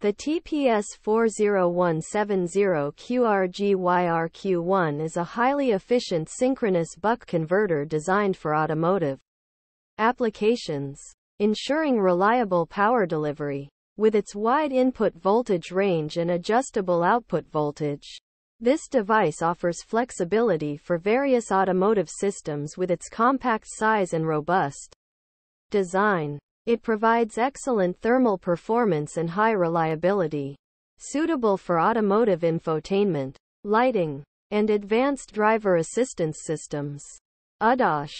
The TPS40170QRGYRQ1 is a highly efficient synchronous buck converter designed for automotive applications, ensuring reliable power delivery. With its wide input voltage range and adjustable output voltage, this device offers flexibility for various automotive systems with its compact size and robust design. It provides excellent thermal performance and high reliability, suitable for automotive infotainment, lighting, and advanced driver assistance systems. ADAS